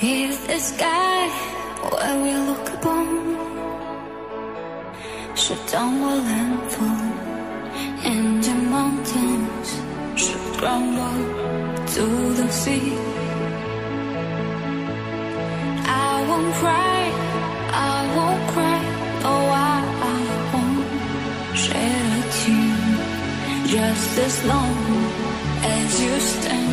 If the sky where we look upon should tumble and fall, and the mountains should crumble to the sea, I won't cry, I won't cry, no, I, I won't shed a tear, just as long as you stand.